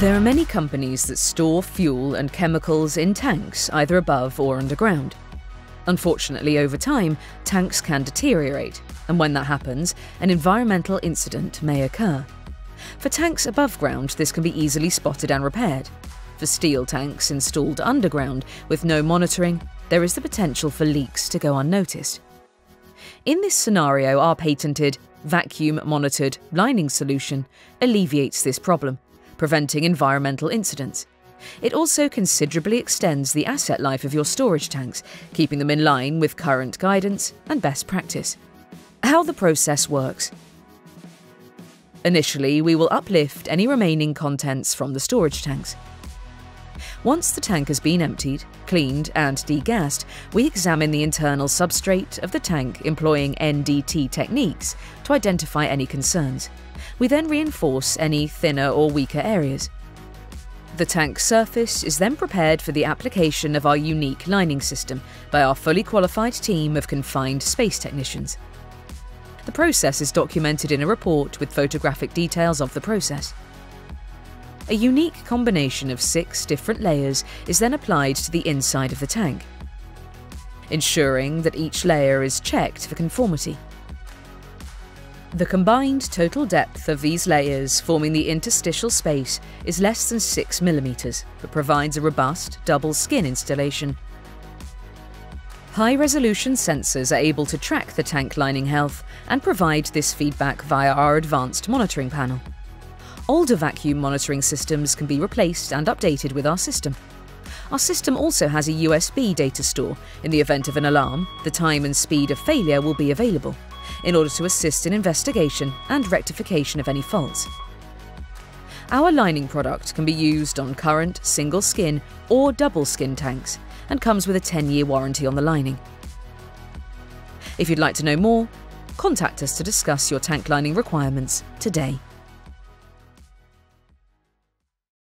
There are many companies that store fuel and chemicals in tanks, either above or underground. Unfortunately, over time, tanks can deteriorate, and when that happens, an environmental incident may occur. For tanks above ground, this can be easily spotted and repaired. For steel tanks installed underground with no monitoring, there is the potential for leaks to go unnoticed. In this scenario, our patented vacuum monitored lining solution alleviates this problem, preventing environmental incidents. It also considerably extends the asset life of your storage tanks, keeping them in line with current guidance and best practice. How the process works. Initially, we will uplift any remaining contents from the storage tanks. Once the tank has been emptied, cleaned, and degassed, we examine the internal substrate of the tank employing NDT techniques to identify any concerns. We then reinforce any thinner or weaker areas. The tank surface is then prepared for the application of our unique lining system by our fully qualified team of confined space technicians. The process is documented in a report with photographic details of the process. A unique combination of six different layers is then applied to the inside of the tank, ensuring that each layer is checked for conformity. The combined total depth of these layers forming the interstitial space is less than 6 mm, but provides a robust double skin installation. High resolution sensors are able to track the tank lining health and provide this feedback via our advanced monitoring panel. Older vacuum monitoring systems can be replaced and updated with our system. Our system also has a USB data store. In the event of an alarm, the time and speed of failure will be available, in order to assist in investigation and rectification of any faults. Our lining product can be used on current single skin or double skin tanks and comes with a 10 year warranty on the lining. If you'd like to know more, contact us to discuss your tank lining requirements today.